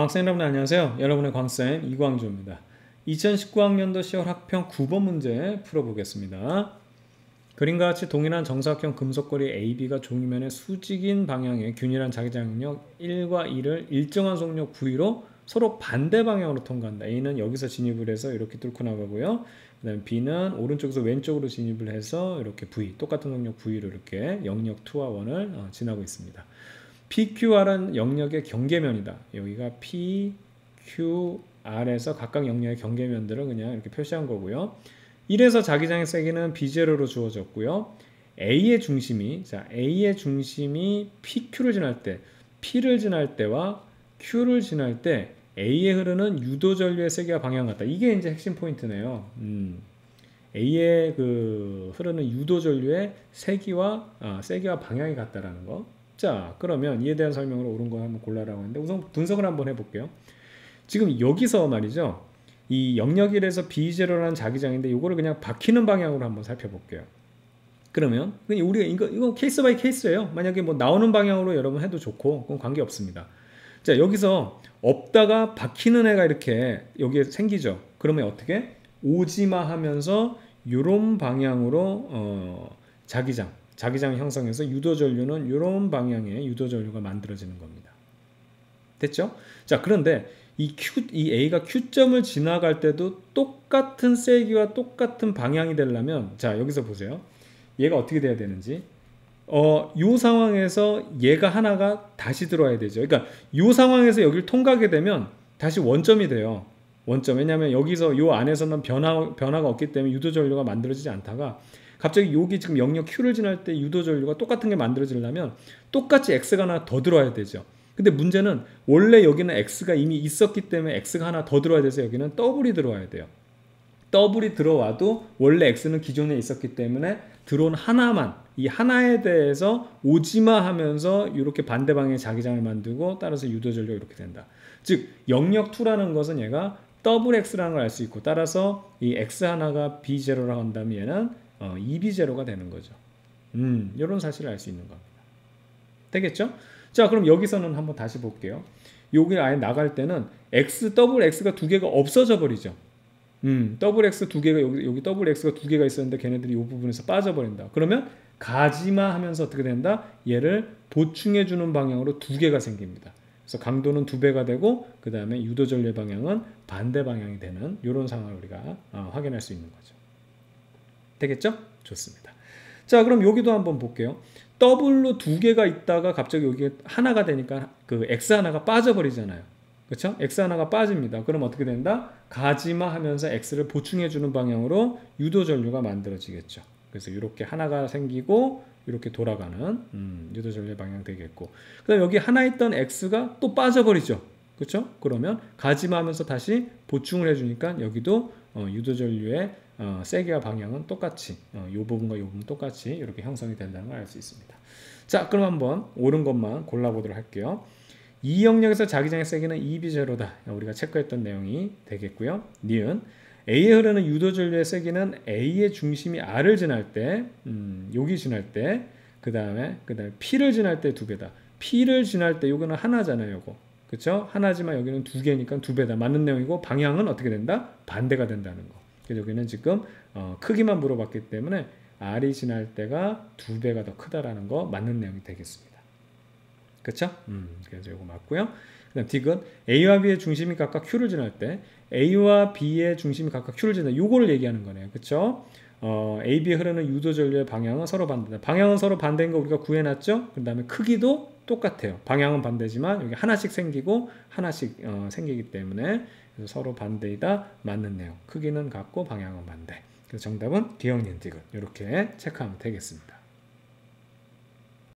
학생 여러분 안녕하세요. 여러분의 광쌤 이광조입니다. 2019학년도 10월 학평 9번 문제 풀어보겠습니다. 그림과 같이 동일한 정사각형 금속거리 AB가 종이면의 수직인 방향의 균일한 자기장력 1과 2를 일정한 속력 V로 서로 반대 방향으로 통과한다. A는 여기서 진입을 해서 이렇게 뚫고 나가고요. 그 다음에 B는 오른쪽에서 왼쪽으로 진입을 해서 이렇게 V, 똑같은 속력 V로 이렇게 영역 2와 1을 어, 지나고 있습니다. PQR은 영역의 경계면이다. 여기가 PQR에서 각각 영역의 경계면들을 그냥 이렇게 표시한 거고요. 1에서 자기장의 세기는 B0로 주어졌고요. A의 중심이 자 A의 중심이 PQ를 지날 때 P를 지날 때와 Q를 지날 때 A에 흐르는 유도 전류의 세기와 방향 같다. 이게 이제 핵심 포인트네요. 음. A에 그 흐르는 유도 전류의 세기와 아, 세기와 방향이 같다라는 거. 자, 그러면 이에 대한 설명으로 옳은 거 한번 골라라고 하는데 우선 분석을 한번 해볼게요. 지금 여기서 말이죠. 이 영역 1에서 B0라는 자기장인데 이거를 그냥 박히는 방향으로 한번 살펴볼게요. 그러면 우리가 이거 이거 case by case예요. 만약에 뭐 나오는 방향으로 여러분 해도 좋고 그건 관계 없습니다. 자 여기서 없다가 박히는 애가 이렇게 여기에 생기죠. 그러면 어떻게 오지마 하면서 이런 방향으로 어, 자기장 자기장 형성해서 유도 전류는 이런 방향의 유도 전류가 만들어지는 겁니다. 됐죠? 자, 그런데 이 Q, 이 A가 Q점을 지나갈 때도 똑같은 세기와 똑같은 방향이 되려면, 자, 여기서 보세요. 얘가 어떻게 돼야 되는지. 어, 요 상황에서 얘가 하나가 다시 들어와야 되죠. 그러니까 요 상황에서 여기를 통과하게 되면 다시 원점이 돼요. 원점. 왜냐하면 여기서 요 안에서는 변화, 변화가 없기 때문에 유도 전류가 만들어지지 않다가 갑자기 여기 지금 영역 Q를 지날 때 유도 전류가 똑같은 게 만들어지려면 똑같이 X가 하나 더 들어와야 되죠. 근데 문제는 원래 여기는 X가 이미 있었기 때문에 X가 하나 더 들어와야 돼서 여기는 더블이 들어와야 돼요. 더블이 들어와도 원래 X는 기존에 있었기 때문에 들어온 하나만 이 하나에 대해서 오지마 하면서 이렇게 반대 방향의 자기장을 만들고 따라서 유도 전류가 이렇게 된다. 즉 영역 2라는 것은 얘가 더블 X라는 걸 알 수 있고 따라서 이 X 하나가 B0라고 한다면 얘는 어, 2B0가 되는 거죠. 음, 이런 사실을 알 수 있는 겁니다. 되겠죠? 자, 그럼 여기서는 한번 다시 볼게요. 여기 아예 나갈 때는 X, 더블 X가 두 개가 없어져 버리죠. 음, 더블 X 두 개가 여기, 여기 더블 X가 두 개가 있었는데 걔네들이 이 부분에서 빠져버린다. 그러면 가지마 하면서 어떻게 된다? 얘를 보충해 주는 방향으로 두 개가 생깁니다. 그래서 강도는 두 배가 되고 그 다음에 유도 전류 방향은 반대 방향이 되는 이런 상황을 우리가 어, 확인할 수 있는 거죠. 되겠죠? 좋습니다. 자, 그럼 여기도 한번 볼게요. 더블로 두 개가 있다가 갑자기 여기 하나가 되니까 그 X 하나가 빠져버리잖아요. 그렇죠? X 하나가 빠집니다. 그럼 어떻게 된다? 가지마 하면서 X를 보충해주는 방향으로 유도 전류가 만들어지겠죠. 그래서 이렇게 하나가 생기고 이렇게 돌아가는 음, 유도 전류 방향 되겠고 그 다음 여기 하나 있던 X가 또 빠져버리죠. 그렇죠? 그러면 가지마 하면서 다시 보충을 해주니까 여기도 어, 유도 전류의 어, 세기와 방향은 똑같이 어, 이 부분과 이 부분 똑같이 이렇게 형성이 된다는 걸 알 수 있습니다. 자 그럼 한번 옳은 것만 골라보도록 할게요. 이 영역에서 자기장의 세기는 2B0다. 우리가 체크했던 내용이 되겠고요. 니은 A에 흐르는 유도 전류의 세기는 A의 중심이 R을 지날 때, 음, 여기 지날 때, 그 다음에 그 다음에 P를 지날 때 두 배다. P를 지날 때 요거는 하나잖아요, 요거. 그렇죠? 하나지만 여기는 두 개니까 두 배다. 맞는 내용이고 방향은 어떻게 된다? 반대가 된다는 거. 그래서 여기는 지금 어, 크기만 물어봤기 때문에 R이 지날 때가 두 배가 더 크다라는 거 맞는 내용이 되겠습니다. 그렇죠? 음, 그래서 이거 맞고요. 그 다음 D은 A와 B의 중심이 각각 Q를 지날 때 A와 B의 중심이 각각 Q를 지날 요거를 얘기하는 거네요. 그렇죠? 어, A, B에 흐르는 유도 전류의 방향은 서로 반대다. 방향은 서로 반대인 거 우리가 구해놨죠? 그 다음에 크기도 똑같아요. 방향은 반대지만 여기 하나씩 생기고 하나씩 어, 생기기 때문에 서로 반대이다 맞는 내용. 크기는 같고 방향은 반대. 그래서 정답은 기억니은 디귿 이렇게 체크하면 되겠습니다.